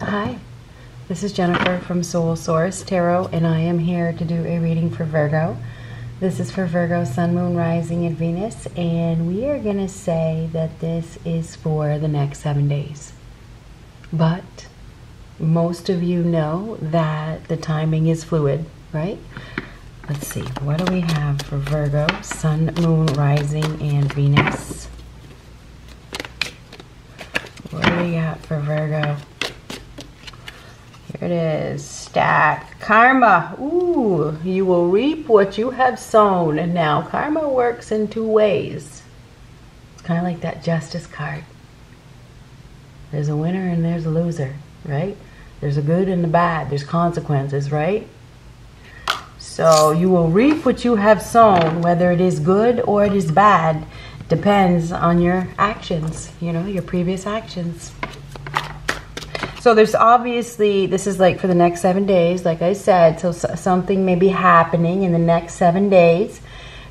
Hi, this is Jennifer from Soul Source Tarot, and I am here to do a reading for Virgo. This is for Virgo, Sun, Moon, Rising, and Venus, and we are going to say that this is for the next seven days. But most of you know that the timing is fluid, right? Let's see, what do we have for Virgo, Sun, Moon, Rising, and Venus? What do we got for Virgo? Here it is. Stack. Karma. Ooh, you will reap what you have sown. And now karma works in two ways. It's kind of like that justice card. There's a winner and there's a loser, right? There's a good and a bad. There's consequences, right? So you will reap what you have sown, whether it is good or it is bad. Depends on your actions, you know, your previous actions. So there's obviously, this is like for the next seven days, like I said, so something may be happening in the next seven days,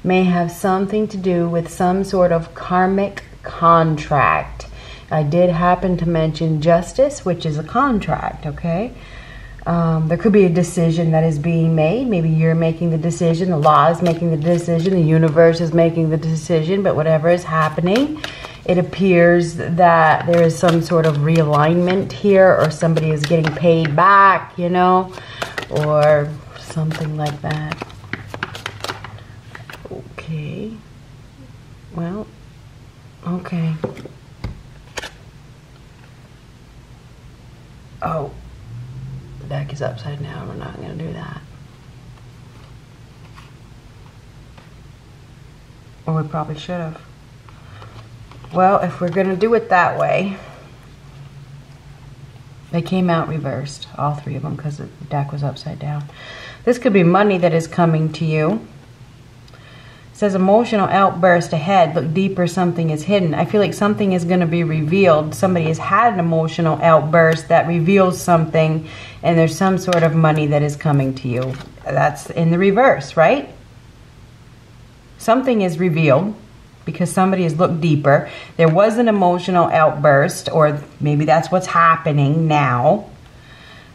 may have something to do with some sort of karmic contract. I did happen to mention justice, which is a contract, okay? Um, there could be a decision that is being made. Maybe you're making the decision, the law is making the decision, the universe is making the decision, but whatever is happening, it appears that there is some sort of realignment here or somebody is getting paid back, you know, or something like that. Okay. Well, okay. Oh, the deck is upside down. We're not going to do that. Or we probably should have. Well, if we're going to do it that way, they came out reversed, all three of them, because the deck was upside down. This could be money that is coming to you. It says emotional outburst ahead. Look deeper, something is hidden. I feel like something is going to be revealed. Somebody has had an emotional outburst that reveals something, and there's some sort of money that is coming to you. That's in the reverse, right? Something is revealed because somebody has looked deeper. There was an emotional outburst, or maybe that's what's happening now.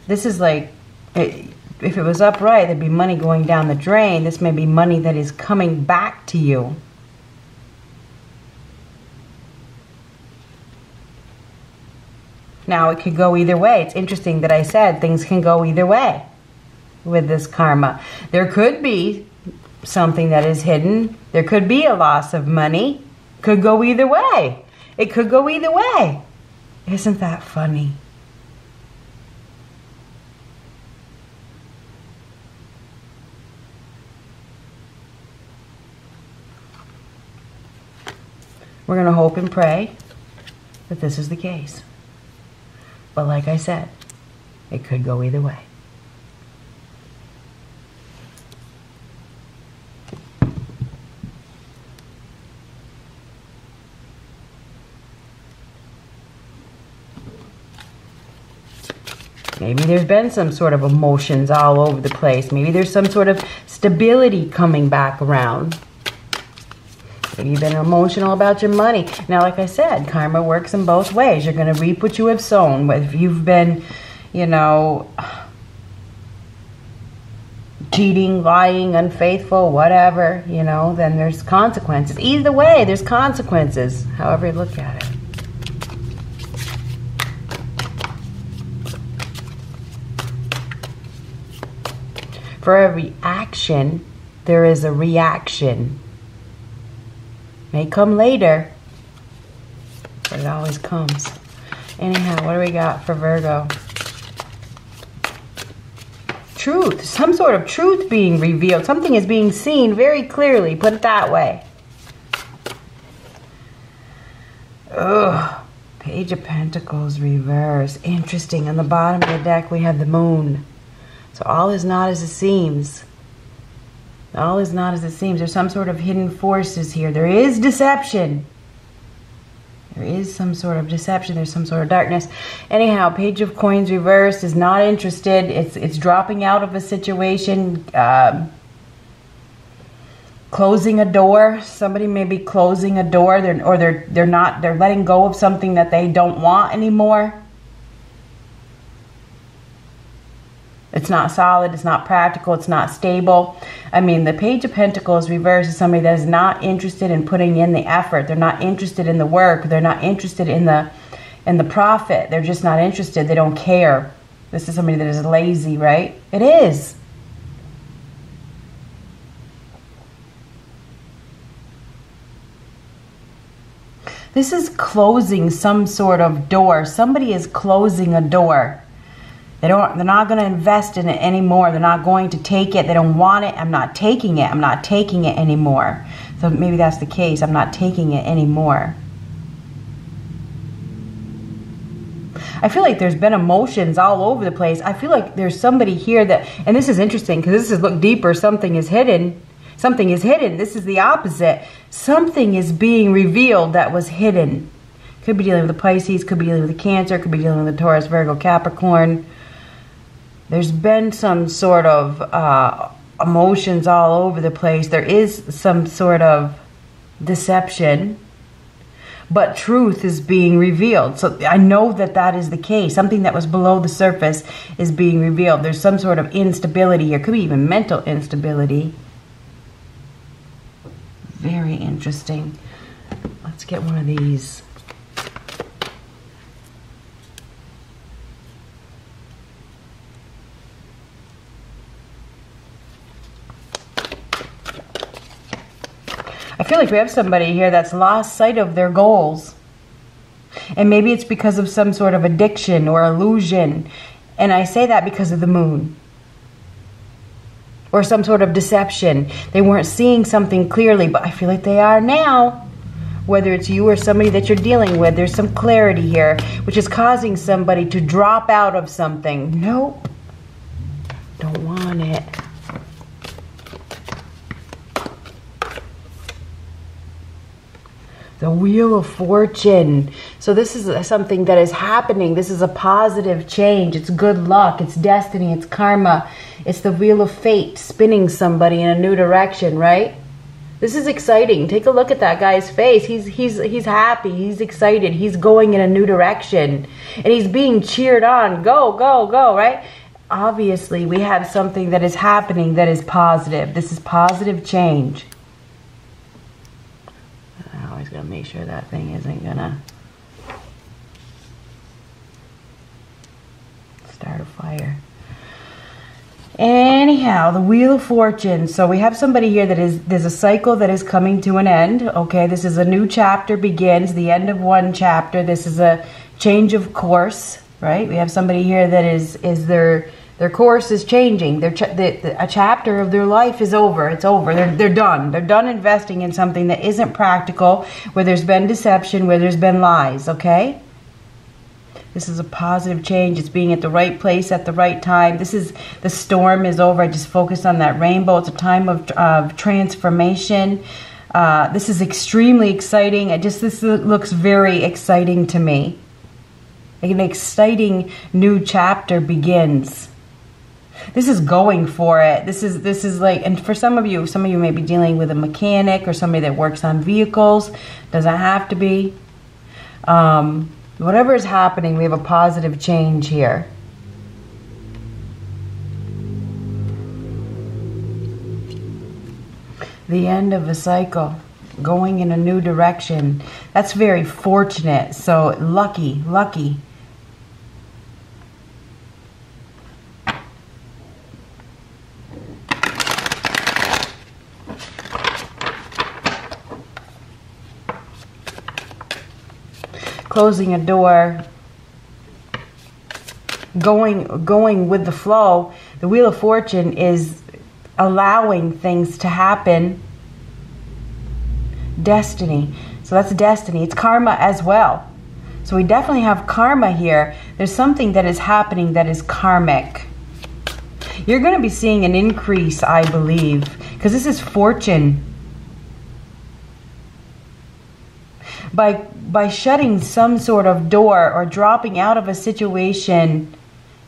This is like, if it was upright, there'd be money going down the drain. This may be money that is coming back to you. Now, it could go either way. It's interesting that I said things can go either way with this karma. There could be something that is hidden. There could be a loss of money. Could go either way. It could go either way. Isn't that funny? We're going to hope and pray that this is the case. But like I said, it could go either way. Maybe there's been some sort of emotions all over the place. Maybe there's some sort of stability coming back around. Maybe you've been emotional about your money. Now, like I said, karma works in both ways. You're going to reap what you have sown. If you've been, you know, cheating, lying, unfaithful, whatever, you know, then there's consequences. Either way, there's consequences, however you look at it. For every action, there is a reaction. May come later, but it always comes. Anyhow, what do we got for Virgo? Truth, some sort of truth being revealed. Something is being seen very clearly, put it that way. Ugh. Page of Pentacles reverse. Interesting. On the bottom of the deck, we have the moon. So all is not as it seems. All is not as it seems. There's some sort of hidden forces here. There is deception. There is some sort of deception. There's some sort of darkness. Anyhow, Page of Coins reversed is not interested. It's it's dropping out of a situation. Um, closing a door. Somebody may be closing a door, they're, or they're they're not. They're letting go of something that they don't want anymore. It's not solid, it's not practical, it's not stable. I mean, the Page of Pentacles reverse is somebody that is not interested in putting in the effort. They're not interested in the work. They're not interested in the in the profit. They're just not interested. They don't care. This is somebody that is lazy, right? It is. This is closing some sort of door. Somebody is closing a door. They don't they're not going to invest in it anymore. They're not going to take it. They don't want it. I'm not taking it. I'm not taking it anymore. So maybe that's the case. I'm not taking it anymore. I feel like there's been emotions all over the place. I feel like there's somebody here that, and this is interesting because this is look deeper. Something is hidden. Something is hidden. This is the opposite. Something is being revealed that was hidden. Could be dealing with the Pisces, could be dealing with the Cancer, could be dealing with the Taurus, Virgo, Capricorn there's been some sort of uh, emotions all over the place. There is some sort of deception, but truth is being revealed. So I know that that is the case. Something that was below the surface is being revealed. There's some sort of instability here. Could be even mental instability. Very interesting. Let's get one of these. I feel like we have somebody here that's lost sight of their goals. And maybe it's because of some sort of addiction or illusion. And I say that because of the moon. Or some sort of deception. They weren't seeing something clearly, but I feel like they are now. Whether it's you or somebody that you're dealing with, there's some clarity here, which is causing somebody to drop out of something. Nope. Don't want it. The wheel of fortune. So this is something that is happening. This is a positive change. It's good luck. It's destiny. It's karma. It's the wheel of fate spinning somebody in a new direction, right? This is exciting. Take a look at that guy's face. He's he's he's happy. He's excited. He's going in a new direction. And he's being cheered on. Go, go, go, right? Obviously, we have something that is happening that is positive. This is positive change make sure that thing isn't to start a fire. Anyhow, the Wheel of Fortune. So we have somebody here that is, there's a cycle that is coming to an end. Okay, this is a new chapter begins, the end of one chapter. This is a change of course, right? We have somebody here that is, is their their course is changing. Their ch- the, the, a chapter of their life is over. It's over. They're, they're done. They're done investing in something that isn't practical, where there's been deception, where there's been lies, okay? This is a positive change. It's being at the right place at the right time. This is the storm is over. I just focused on that rainbow. It's a time of, of transformation. Uh, this is extremely exciting. I just this looks very exciting to me. An exciting new chapter begins this is going for it. This is this is like, and for some of you, some of you may be dealing with a mechanic or somebody that works on vehicles. Doesn't have to be. Um, whatever is happening, we have a positive change here. The end of a cycle, going in a new direction. That's very fortunate. So lucky, lucky. Closing a door, going going with the flow. The wheel of fortune is allowing things to happen. Destiny. So that's destiny. It's karma as well. So we definitely have karma here. There's something that is happening that is karmic. You're going to be seeing an increase, I believe, because this is fortune. By by shutting some sort of door or dropping out of a situation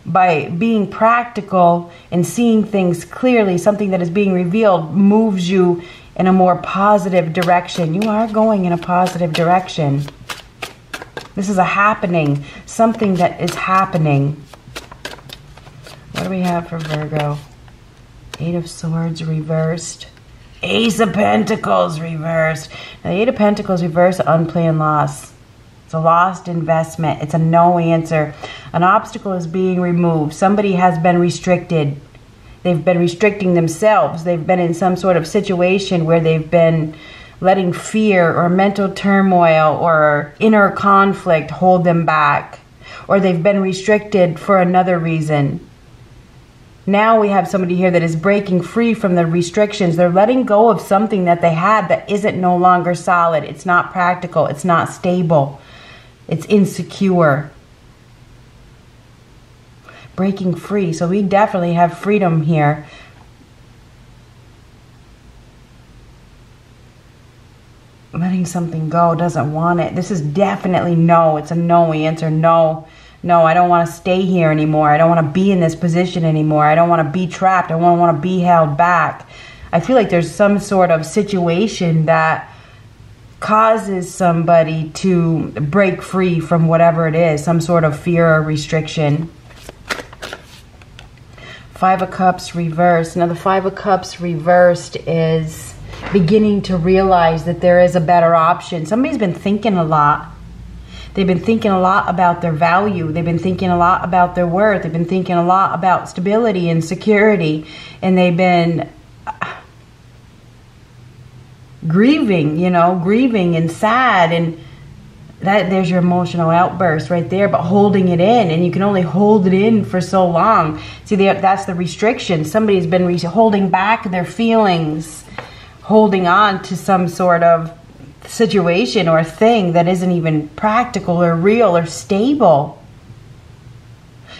by being practical and seeing things clearly, something that is being revealed moves you in a more positive direction. You are going in a positive direction. This is a happening, something that is happening. What do we have for Virgo? Eight of Swords reversed. Ace of Pentacles reversed. Now, the Eight of Pentacles reversed, unplanned loss. It's a lost investment. It's a no answer. An obstacle is being removed. Somebody has been restricted. They've been restricting themselves. They've been in some sort of situation where they've been letting fear or mental turmoil or inner conflict hold them back. Or they've been restricted for another reason. Now we have somebody here that is breaking free from the restrictions. They're letting go of something that they had that isn't no longer solid. It's not practical. It's not stable. It's insecure. Breaking free. So we definitely have freedom here. Letting something go, doesn't want it. This is definitely no. It's a no answer. No no, I don't want to stay here anymore. I don't want to be in this position anymore. I don't want to be trapped. I don't want to be held back. I feel like there's some sort of situation that causes somebody to break free from whatever it is, some sort of fear or restriction. Five of Cups reversed. Now, the Five of Cups reversed is beginning to realize that there is a better option. Somebody's been thinking a lot They've been thinking a lot about their value. They've been thinking a lot about their worth. They've been thinking a lot about stability and security. And they've been uh, grieving, you know, grieving and sad and that there's your emotional outburst right there but holding it in and you can only hold it in for so long see that's the restriction somebody's been holding back their feelings holding on to some sort of situation or thing that isn't even practical or real or stable.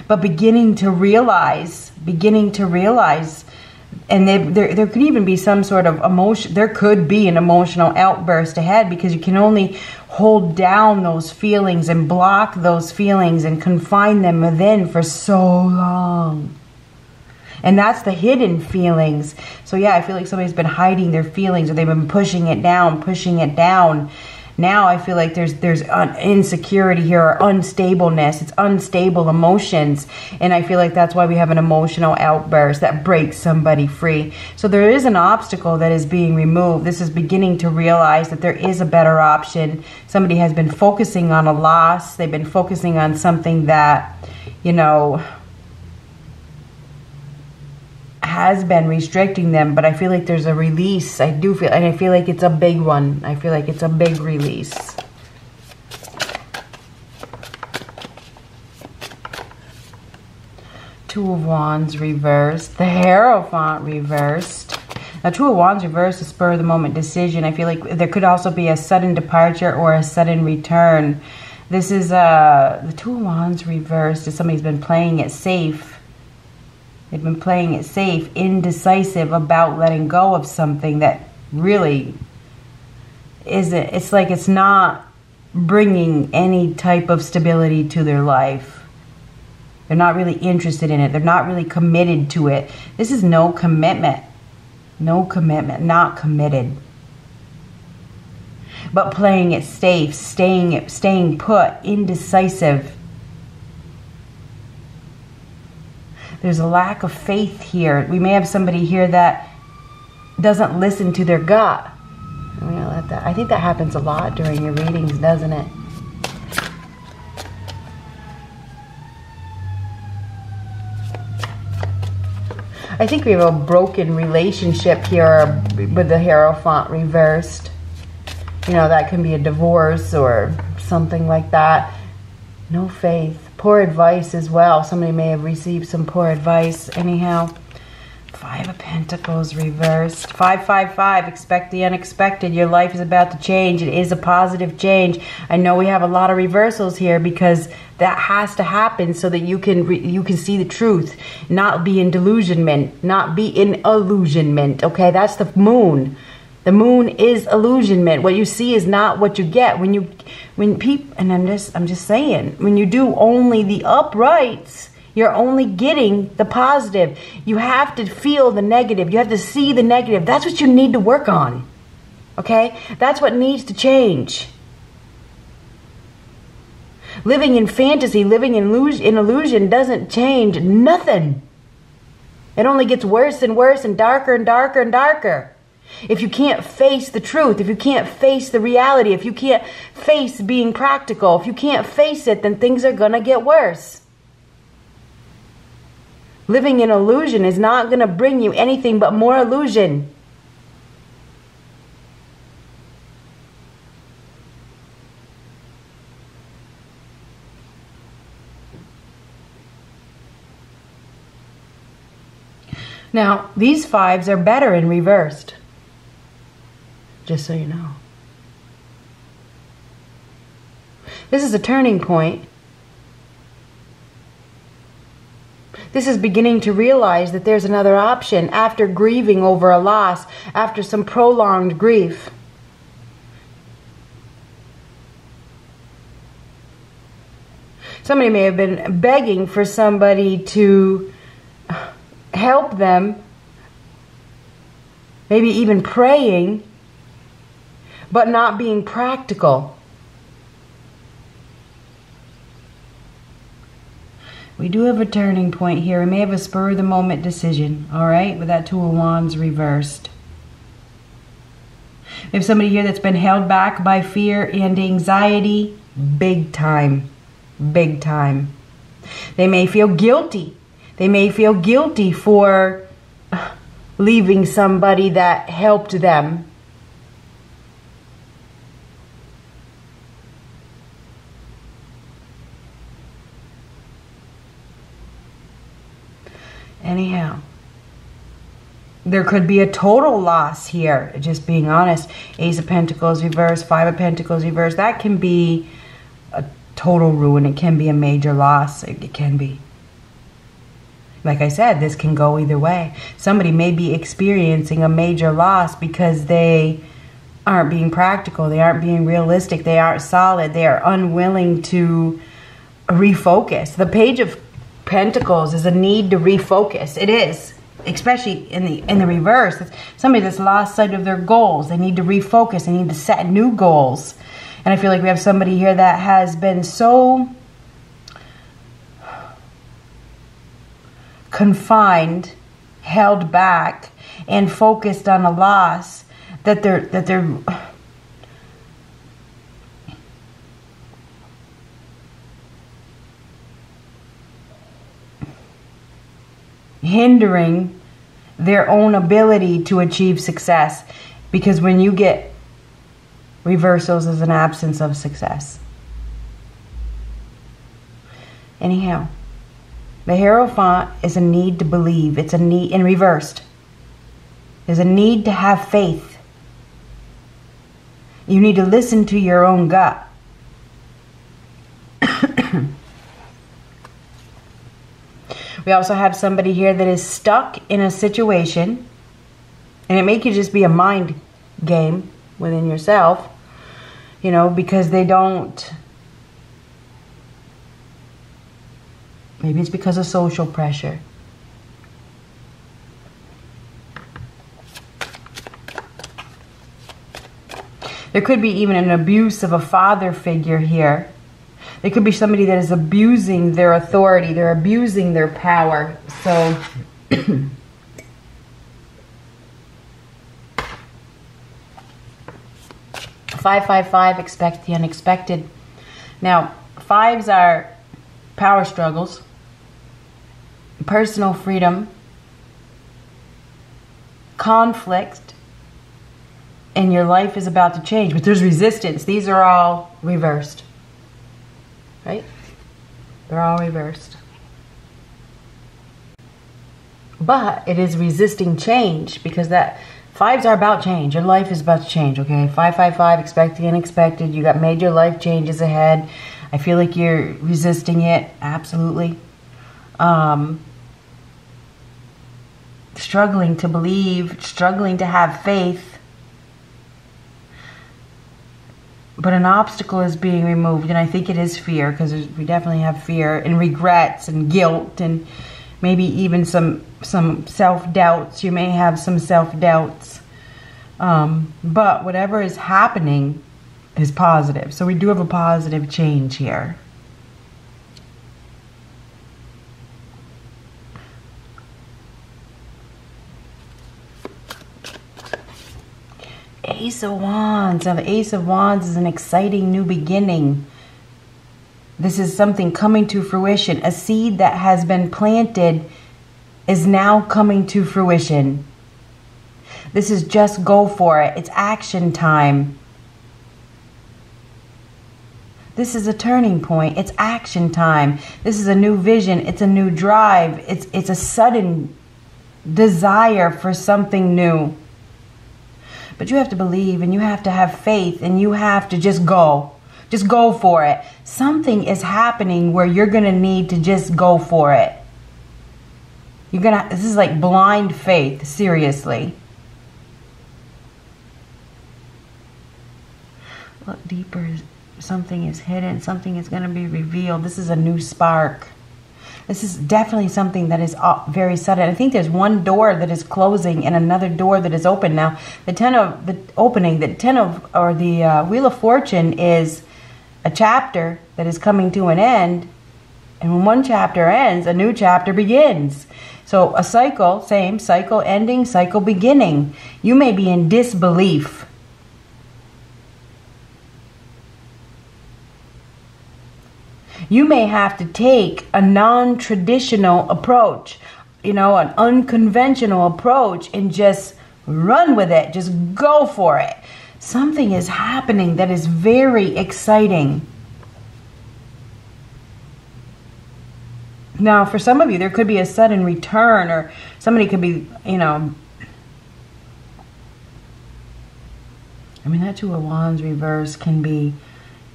But beginning to realize, beginning to realize, and they, there, there could even be some sort of emotion, there could be an emotional outburst ahead because you can only hold down those feelings and block those feelings and confine them within for so long. And that's the hidden feelings. So yeah, I feel like somebody's been hiding their feelings or they've been pushing it down, pushing it down. Now I feel like there's there's insecurity here or unstableness. It's unstable emotions, and I feel like that's why we have an emotional outburst that breaks somebody free. So there is an obstacle that is being removed. This is beginning to realize that there is a better option. Somebody has been focusing on a loss. They've been focusing on something that, you know, has been restricting them, but I feel like there's a release. I do feel, and I feel like it's a big one. I feel like it's a big release. Two of Wands reversed. The Hierophant reversed. Now, Two of Wands reversed, a spur of the moment decision. I feel like there could also be a sudden departure or a sudden return. This is uh, the Two of Wands reversed. Somebody's been playing it safe They've been playing it safe, indecisive about letting go of something that really isn't. It's like it's not bringing any type of stability to their life. They're not really interested in it. They're not really committed to it. This is no commitment. No commitment. Not committed. But playing it safe, staying staying put, indecisive There's a lack of faith here. We may have somebody here that doesn't listen to their gut. I'm gonna let that. I think that happens a lot during your readings, doesn't it? I think we have a broken relationship here with the Hierophant reversed. You know, that can be a divorce or something like that. No faith poor advice as well. Somebody may have received some poor advice. Anyhow, Five of Pentacles reversed. 555, expect the unexpected. Your life is about to change. It is a positive change. I know we have a lot of reversals here because that has to happen so that you can you can see the truth, not be in delusionment, not be in illusionment. Okay, that's the moon. The moon is illusionment. What you see is not what you get. When you when people and I'm just I'm just saying, when you do only the uprights, you're only getting the positive. You have to feel the negative. You have to see the negative. That's what you need to work on. Okay? That's what needs to change. Living in fantasy, living in illusion, in illusion doesn't change nothing. It only gets worse and worse and darker and darker and darker. If you can't face the truth, if you can't face the reality, if you can't face being practical, if you can't face it, then things are going to get worse. Living in illusion is not going to bring you anything but more illusion. Now, these fives are better in reversed. Just so you know. This is a turning point. This is beginning to realize that there's another option after grieving over a loss, after some prolonged grief. Somebody may have been begging for somebody to help them, maybe even praying, but not being practical. We do have a turning point here. We may have a spur of the moment decision, all right, with that Two of Wands reversed. We have somebody here that's been held back by fear and anxiety, big time, big time. They may feel guilty they may feel guilty for leaving somebody that helped them. Anyhow, there could be a total loss here, just being honest. Ace of Pentacles reverse, Five of Pentacles reverse. That can be a total ruin. It can be a major loss. It can be like I said, this can go either way. Somebody may be experiencing a major loss because they aren't being practical, they aren't being realistic, they aren't solid, they are unwilling to refocus. The page of pentacles is a need to refocus. It is especially in the in the reverse. It's somebody that's lost sight of their goals. They need to refocus. They need to set new goals. And i feel like we have somebody here that has been so confined, held back, and focused on a loss that they're that they're hindering their own ability to achieve success because when you get reversals is an absence of success anyhow the Hierophant is a need to believe. It's a need in reversed. There's a need to have faith. You need to listen to your own gut. we also have somebody here that is stuck in a situation, and it may just be a mind game within yourself, you know, because they don't Maybe it's because of social pressure. There could be even an abuse of a father figure here. There could be somebody that is abusing their authority. They're abusing their power. So... 555, expect the unexpected. Now, fives are power struggles personal freedom, conflict, and your life is about to change. But there's resistance. These are all reversed. Right? They're all reversed. But it is resisting change because that fives are about change. Your life is about to change, okay? 555, expect the unexpected. You got major life changes ahead. I feel like you're resisting it. Absolutely. Um, struggling to believe, struggling to have faith. But an obstacle is being removed, and I think it is fear because we definitely have fear and regrets and guilt and maybe even some some self doubts. You may have some self doubts, um, but whatever is happening is positive. So we do have a positive change here. Ace of Wands. Now, the Ace of Wands is an exciting new beginning. This is something coming to fruition. A seed that has been planted is now coming to fruition. This is just go for it. It's action time. This is a turning point. It's action time. This is a new vision. It's a new drive. It's it's a sudden desire for something new. But you have to believe and you have to have faith and you have to just go. Just go for it. Something is happening where you're going to need to just go for it. You're going to this is like blind faith, seriously. Look deeper. Something is hidden. Something is going to be revealed. This is a new spark. This is definitely something that is very sudden. I think there's one door that is closing and another door that is open. Now, the ten of the opening, the ten of or the uh, wheel of fortune is a chapter that is coming to an end, and when one chapter ends, a new chapter begins. So a cycle, same cycle ending, cycle beginning. You may be in disbelief you may have to take a non traditional approach, you know, an unconventional approach, and just run with it. Just go for it. Something is happening that is very exciting. Now, for some of you, there could be a sudden return, or somebody could be, you know, I mean, that Two of Wands reverse can be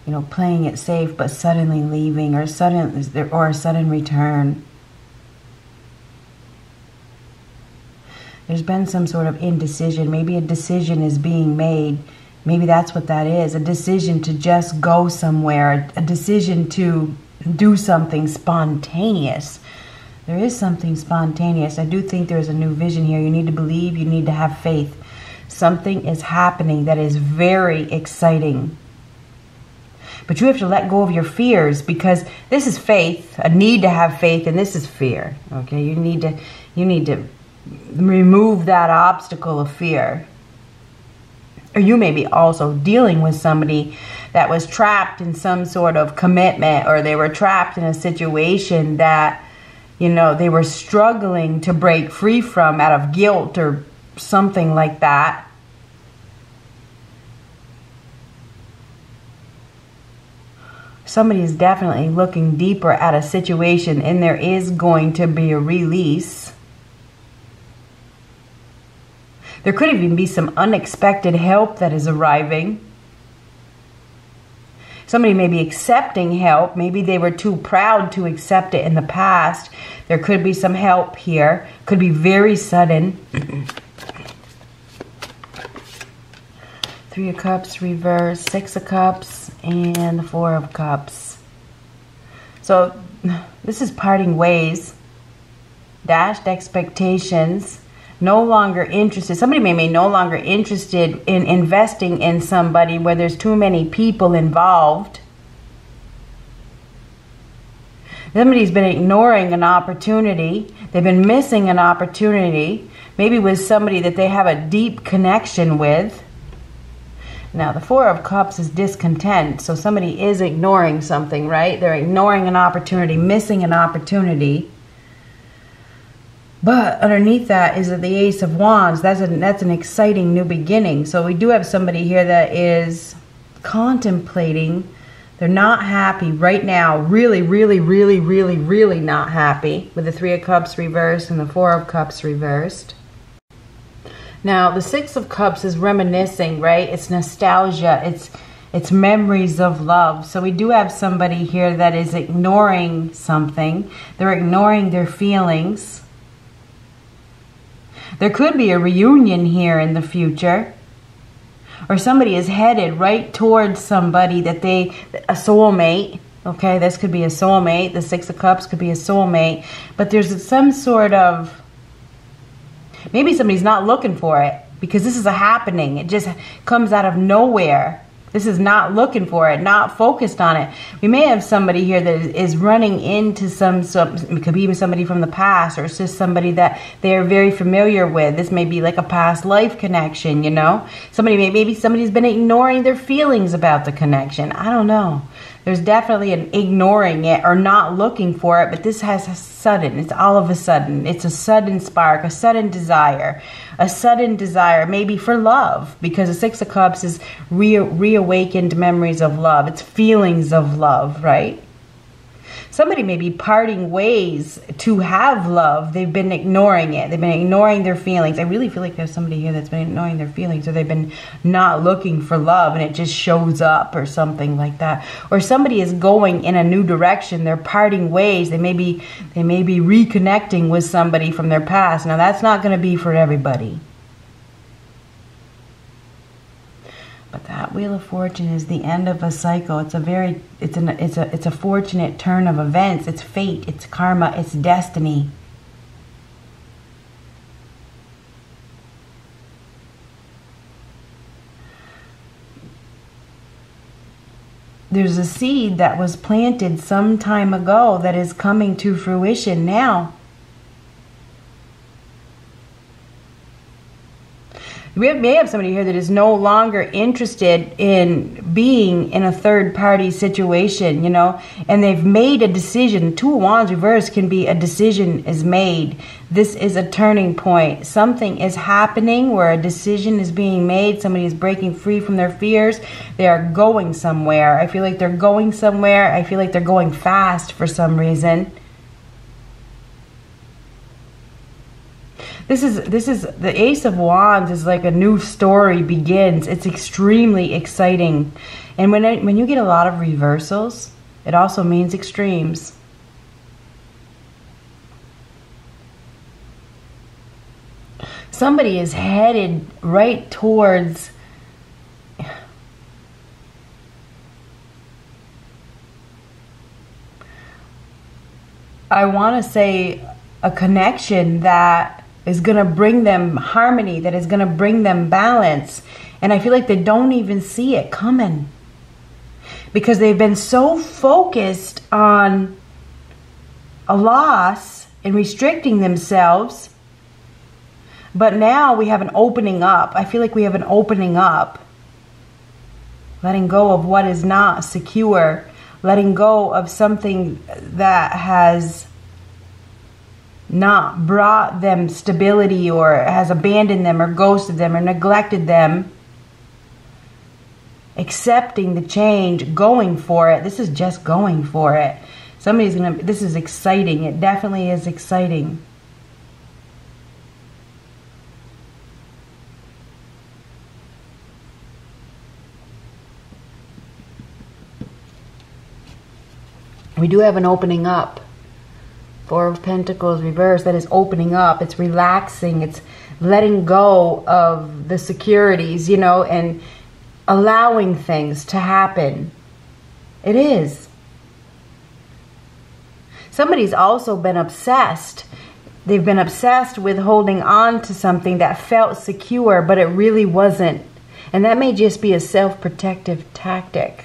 you know, playing it safe but suddenly leaving or sudden or a sudden return. There's been some sort of indecision. Maybe a decision is being made. Maybe that's what that is. A decision to just go somewhere, a decision to do something spontaneous. There is something spontaneous. I do think there's a new vision here. You need to believe, you need to have faith. Something is happening that is very exciting. But you have to let go of your fears because this is faith, a need to have faith, and this is fear. Okay, you need to you need to remove that obstacle of fear. Or you may be also dealing with somebody that was trapped in some sort of commitment or they were trapped in a situation that, you know, they were struggling to break free from out of guilt or something like that. Somebody is definitely looking deeper at a situation and there is going to be a release. There could even be some unexpected help that is arriving. Somebody may be accepting help. Maybe they were too proud to accept it in the past. There could be some help here. Could be very sudden. Three of Cups, reverse, Six of Cups, and the Four of Cups. So this is parting ways, dashed expectations, no longer interested. Somebody may be no longer interested in investing in somebody where there's too many people involved. Somebody's been ignoring an opportunity. They've been missing an opportunity, maybe with somebody that they have a deep connection with. Now, the Four of Cups is discontent. So somebody is ignoring something, right? They're ignoring an opportunity, missing an opportunity. But underneath that is the Ace of Wands. That's, a, that's an exciting new beginning. So we do have somebody here that is contemplating. They're not happy right now. Really, really, really, really, really not happy with the Three of Cups reversed and the Four of Cups reversed. Now, the Six of Cups is reminiscing, right? It's nostalgia. It's it's memories of love. So we do have somebody here that is ignoring something. They're ignoring their feelings. There could be a reunion here in the future. Or somebody is headed right towards somebody that they, a soulmate. Okay, this could be a soulmate. The Six of Cups could be a soulmate. But there's some sort of Maybe somebody's not looking for it because this is a happening. It just comes out of nowhere. This is not looking for it, not focused on it. We may have somebody here that is running into some, some it could be even somebody from the past, or it's just somebody that they are very familiar with. This may be like a past life connection, you know? Somebody may, maybe somebody's been ignoring their feelings about the connection. I don't know. There's definitely an ignoring it or not looking for it, but this has a sudden. It's all of a sudden. It's a sudden spark, a sudden desire, a sudden desire, maybe for love, because the Six of Cups is re- reawakened memories of love. It's feelings of love, right? Somebody may be parting ways to have love. They've been ignoring it. They've been ignoring their feelings. I really feel like there's somebody here that's been ignoring their feelings, or they've been not looking for love and it just shows up, or something like that. Or somebody is going in a new direction. They're parting ways. They may be they may be reconnecting with somebody from their past. Now that's not going to be for everybody. That wheel of fortune is the end of a cycle. It's a very it's an it's a it's a fortunate turn of events. It's fate, it's karma, it's destiny. There's a seed that was planted some time ago that is coming to fruition now. We may have somebody here that is no longer interested in being in a third party situation, you know, and they've made a decision. Two wands reverse can be a decision is made. This is a turning point. Something is happening where a decision is being made. Somebody is breaking free from their fears. They are going somewhere. I feel like they're going somewhere. I feel like they're going fast for some reason this is this is the ace of wands is like a new story begins. It's extremely exciting. And when I, when you get a lot of reversals it also means extremes. Somebody is headed right towards I want to say a connection that is going to bring them harmony, that is going to bring them balance. And I feel like they don't even see it coming because they've been so focused on a loss and restricting themselves. But now we have an opening up. I feel like we have an opening up. Letting go of what is not secure, letting go of something that has not brought them stability or has abandoned them or ghosted them or neglected them, accepting the change, going for it. This is just going for it. Somebody's going to, this is exciting. It definitely is exciting. We do have an opening up. Four of Pentacles reversed, that is opening up, it's relaxing, it's letting go of the securities, you know, and allowing things to happen. It is. Somebody's also been obsessed. They've been obsessed with holding on to something that felt secure, but it really wasn't. And that may just be a self protective tactic.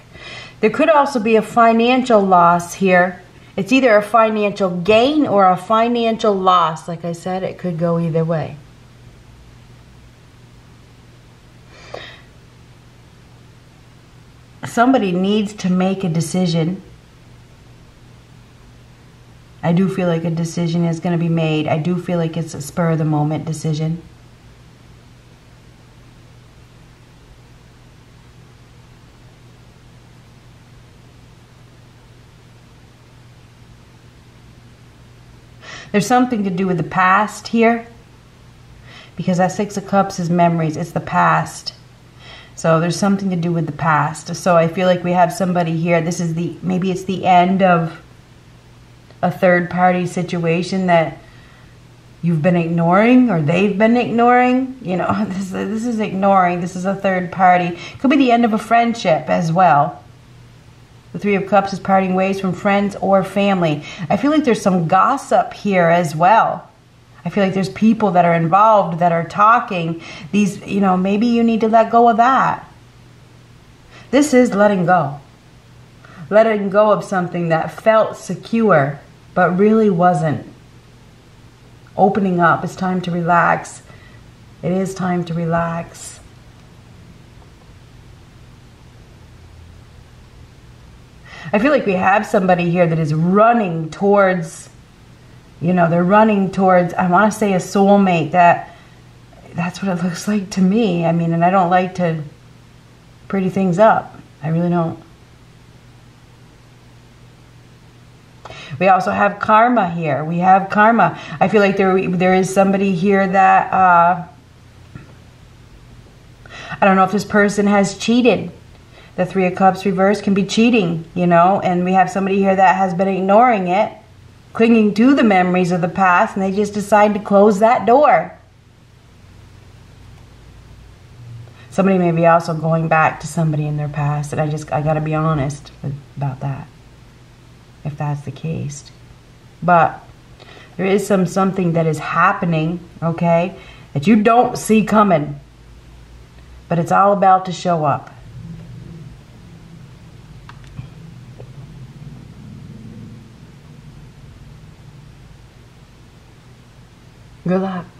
There could also be a financial loss here it's either a financial gain or a financial loss. Like I said, it could go either way. Somebody needs to make a decision. I do feel like a decision is going to be made. I do feel like it's a spur of the moment decision. There's something to do with the past here. Because that Six of Cups is memories. It's the past. So there's something to do with the past. So I feel like we have somebody here. This is the, maybe it's the end of a third party situation that you've been ignoring or they've been ignoring. You know, this, this is ignoring. This is a third party. Could be the end of a friendship as well. The Three of Cups is parting ways from friends or family. I feel like there's some gossip here as well. I feel like there's people that are involved that are talking. These, you know, maybe you need to let go of that. This is letting go. Letting go of something that felt secure but really wasn't. Opening up. It's time to relax. It is time to relax. I feel like we have somebody here that is running towards, you know, they're running towards, I want to say a soulmate that that's what it looks like to me. I mean, and I don't like to pretty things up. I really don't. We also have karma here. We have karma. I feel like there there is somebody here that uh, I don't know if this person has cheated. The Three of Cups reverse can be cheating, you know, and we have somebody here that has been ignoring it, clinging to the memories of the past, and they just decide to close that door. Somebody may be also going back to somebody in their past, and I just, I gotta be honest about that, if that's the case. But there is some something that is happening, okay, that you don't see coming, but it's all about to show up. Luck.